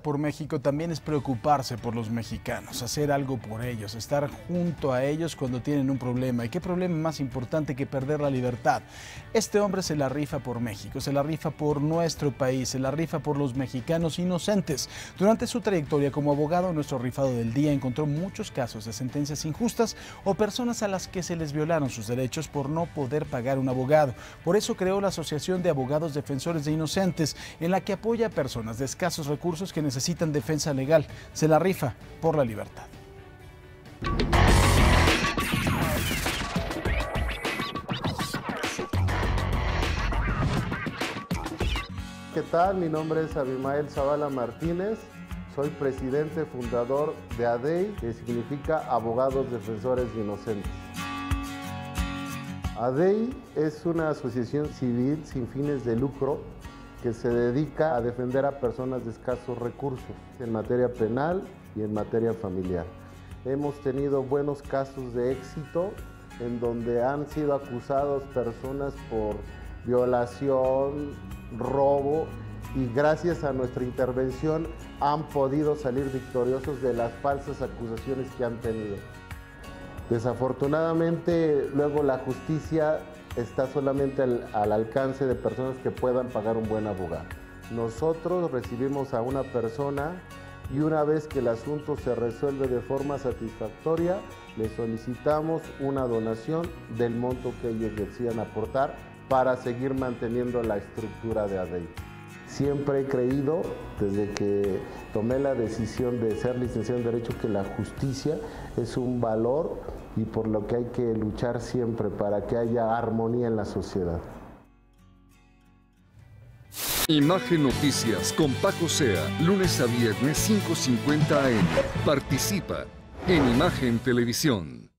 por México también es preocuparse por los mexicanos, hacer algo por ellos, estar junto a ellos cuando tienen un problema. ¿Y qué problema más importante que perder la libertad? Este hombre se la rifa por México, se la rifa por nuestro país, se la rifa por los mexicanos inocentes. Durante su trayectoria como abogado, nuestro rifado del día encontró muchos casos de sentencias injustas o personas a las que se les violaron sus derechos por no poder pagar un abogado. Por eso creó la Asociación de Abogados Defensores de Inocentes, en la que apoya a personas de escasos recursos que necesitan defensa legal. Se la rifa por la libertad. ¿Qué tal? Mi nombre es Abimael Zavala Martínez. Soy presidente fundador de ADEI, que significa Abogados Defensores de Inocentes. ADEI es una asociación civil sin fines de lucro que se dedica a defender a personas de escasos recursos en materia penal y en materia familiar. Hemos tenido buenos casos de éxito en donde han sido acusados personas por violación, robo y gracias a nuestra intervención han podido salir victoriosos de las falsas acusaciones que han tenido. Desafortunadamente luego la justicia está solamente al, alcance de personas que puedan pagar un buen abogado. Nosotros recibimos a una persona y una vez que el asunto se resuelve de forma satisfactoria, le solicitamos una donación del monto que ellos decían aportar para seguir manteniendo la estructura de ADEI. Siempre he creído, desde que tomé la decisión de ser licenciado en Derecho, que la justicia es un valor y por lo que hay que luchar siempre para que haya armonía en la sociedad. Imagen Noticias con Paco Sea, lunes a viernes 5.50 AM. Participa en Imagen Televisión.